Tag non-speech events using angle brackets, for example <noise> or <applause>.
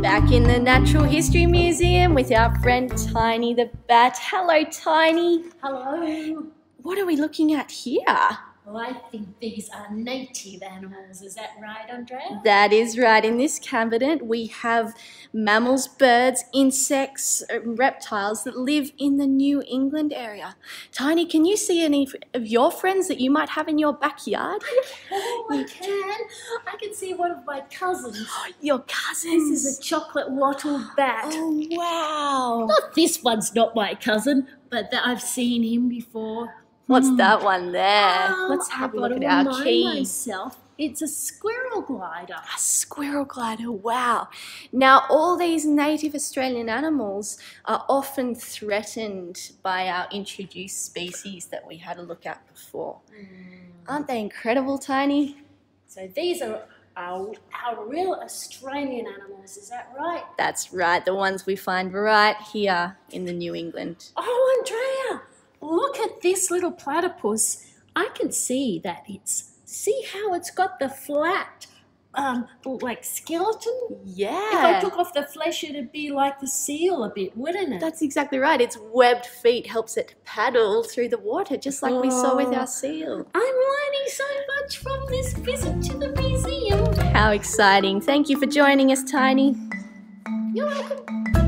Back in the Natural History Museum with our friend Tiny the Bat. Hello, Tiny. Hello. What are we looking at here? Well, I think these are native animals. Is that right, Andrea? That is right. In this cabinet, we have mammals, birds, insects, uh, reptiles that live in the New England area. Tiny, can you see any of your friends that you might have in your backyard? Oh, I can. I can see one of my cousins. <gasps> Your This is a chocolate wattle bat. Oh, wow. Not this one's not my cousin, but that I've seen him before. What's Hmm. that one there? Oh, Let's have a look at our key. myself. It's a squirrel glider. A squirrel glider, wow. Now, all these native Australian animals are often threatened by our introduced species that we had a look at before. Aren't they incredible, Tiny? So these are our, our real Australian animals. Is that right? That's right, the ones we find right here in the New England. Oh, look at this little platypus. I can see that it's, see how it's got the flat, um, like skeleton? Yeah. If I took off the flesh, it'd be like the seal a bit, wouldn't it? That's exactly right. Its webbed feet helps it paddle through the water, just like we saw with Oh. our seal. I'm learning so much from this visit to the museum. How exciting. Thank you for joining us, Tiny. You're welcome.